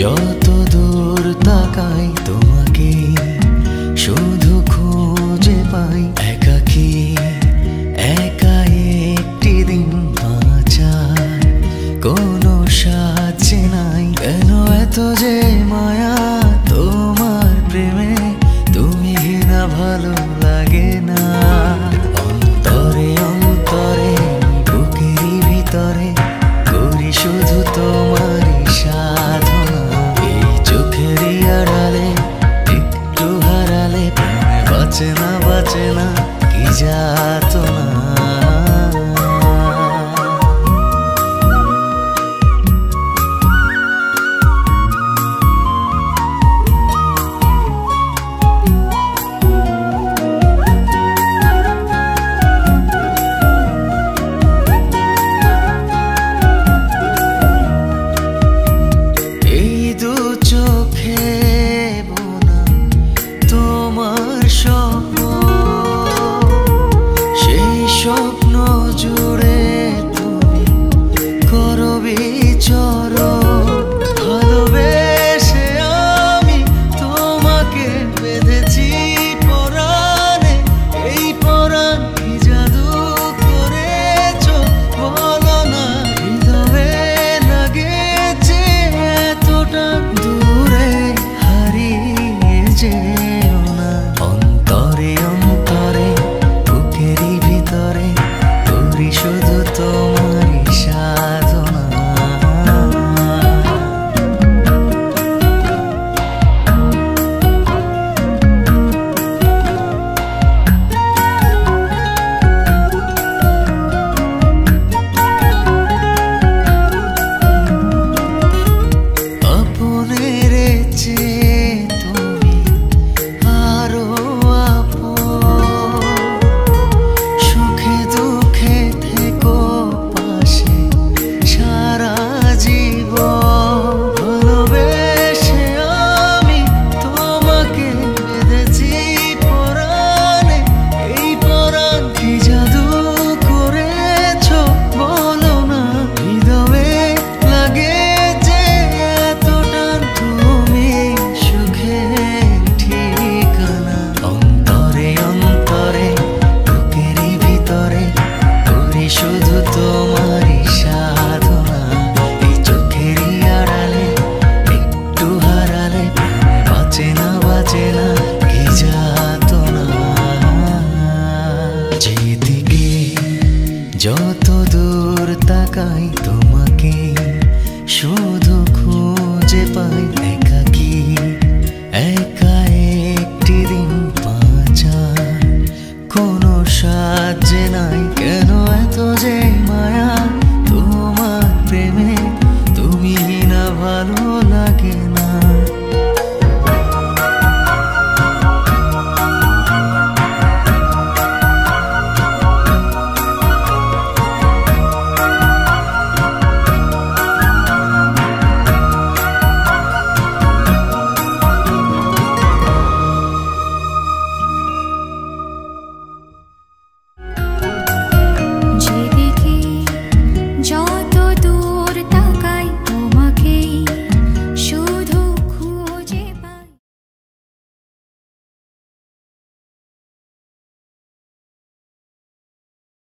যত দূর তাকাই, তোমাকে শুধু খুঁজে পাই। একাকি, একা একটি দিন বাঁচার কোনো সাজে নাই। কেন এত যে মায়া, তোমার প্রেমে তুমি না ভালো দৃশ্য এত দূর তাকাই তোমাকে, শুধু খুঁজে পাই একাকি একা একটি দিন পাঁচা কোনো সাহায্যে নাই। কেন এত যে